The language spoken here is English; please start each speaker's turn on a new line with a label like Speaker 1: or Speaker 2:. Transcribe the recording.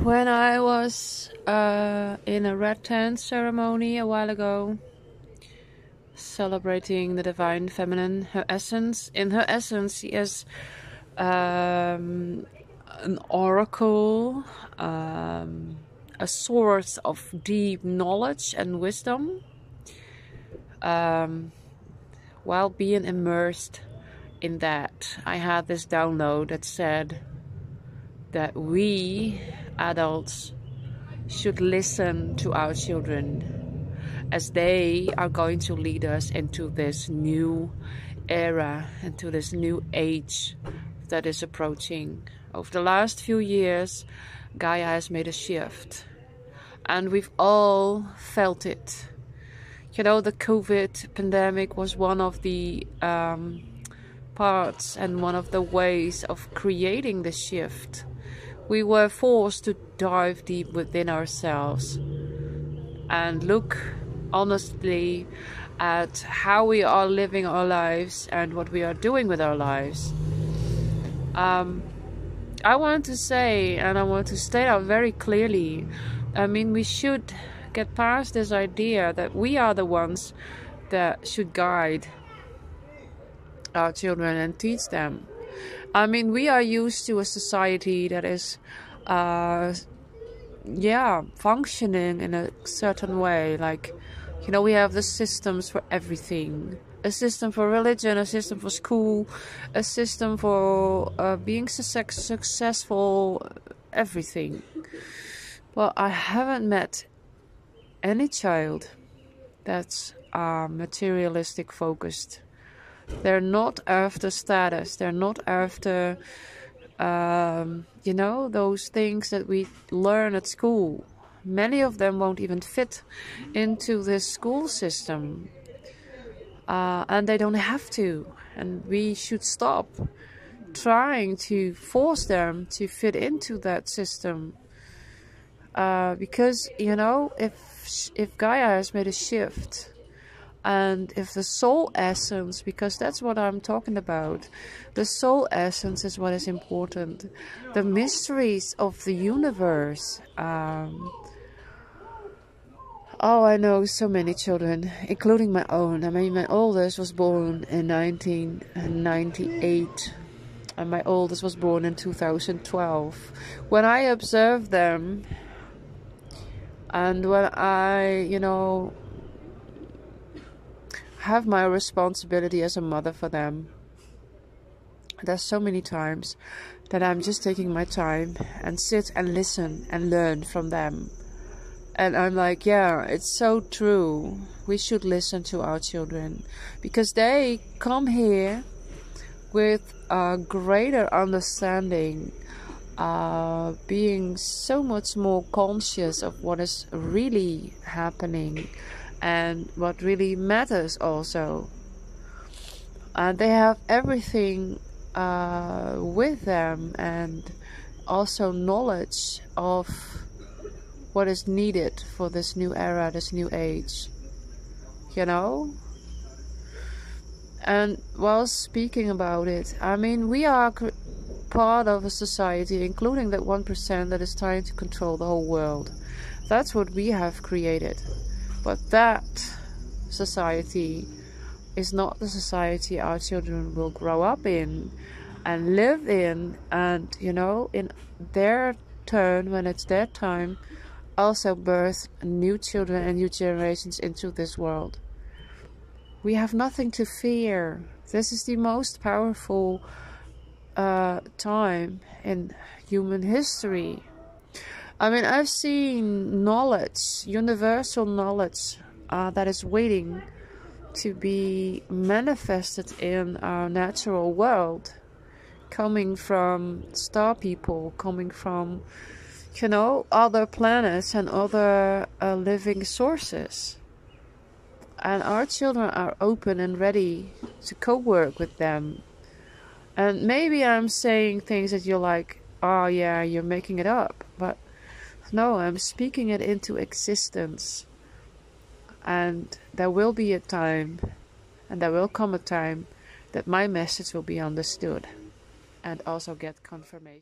Speaker 1: when I was uh, in a red tent ceremony a while ago, celebrating the divine feminine, her essence. In her essence, she is um, an oracle, um, a source of deep knowledge and wisdom, um, while being immersed in that, I had this download that said that we adults should listen to our children as they are going to lead us into this new era, into this new age that is approaching. Over the last few years, Gaia has made a shift, and we've all felt it. You know, the COVID pandemic was one of the um, parts and one of the ways of creating the shift we were forced to dive deep within ourselves and look honestly at how we are living our lives and what we are doing with our lives. Um, I want to say, and I want to state out very clearly I mean, we should get past this idea that we are the ones that should guide our children and teach them I mean, we are used to a society that is, uh, yeah, functioning in a certain way. Like, you know, we have the systems for everything a system for religion, a system for school, a system for uh, being su- successful, everything. Well, I haven't met any child that's uh, materialistic focused. They're not after status. They're not after, um, you know, those things that we learn at school. Many of them won't even fit into this school system. Uh, and they don't have to. And we should stop trying to force them to fit into that system. Uh, because, you know, if, if Gaia has made a shift, and if the soul essence, because that's what I'm talking about, the soul essence is what is important. The mysteries of the universe. Um, oh, I know so many children, including my own. I mean, my oldest was born in 1998, and my oldest was born in 2012. When I observe them, and when I, you know, have my responsibility as a mother for them. There's so many times that I'm just taking my time and sit and listen and learn from them. And I'm like, yeah, it's so true. We should listen to our children because they come here with a greater understanding, uh, being so much more conscious of what is really happening and what really matters also. And they have everything uh, with them and also knowledge of what is needed for this new era, this new age. You know? And while speaking about it, I mean, we are part of a society, including that 1% that is trying to control the whole world. That's what we have created. But that society is not the society our children will grow up in and live in, and you know, in their turn, when it's their time, also birth new children and new generations into this world. We have nothing to fear. This is the most powerful uh, time in human history. I mean, I've seen knowledge, universal knowledge, uh, that is waiting to be manifested in our natural world, coming from star people, coming from, you know, other planets and other uh, living sources. And our children are open and ready to co work with them. And maybe I'm saying things that you're like, oh, yeah, you're making it up. But no, I'm speaking it into existence. And there will be a time, and there will come a time, that my message will be understood and also get confirmation.